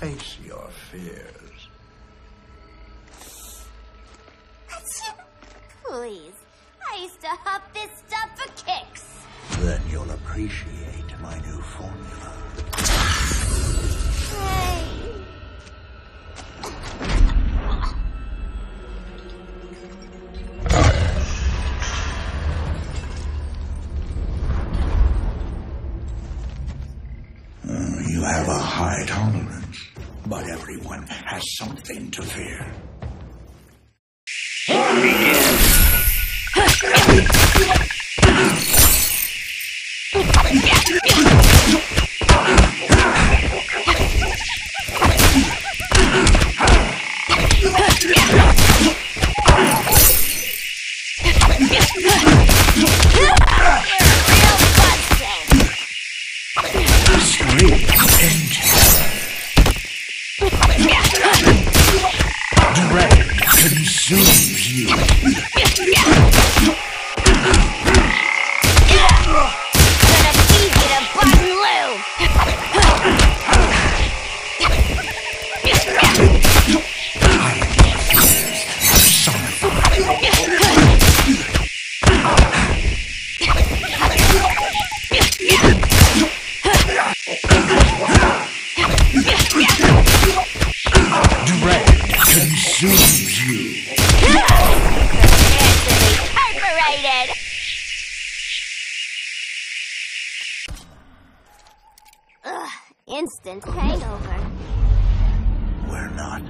Face your fears. Please. I used to huff this stuff for kicks. Then you'll appreciate my new formula. High tolerance, but everyone has something to fear. Instant hangover. We're not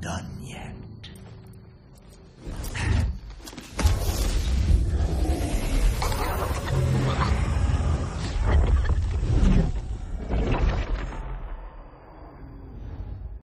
done yet.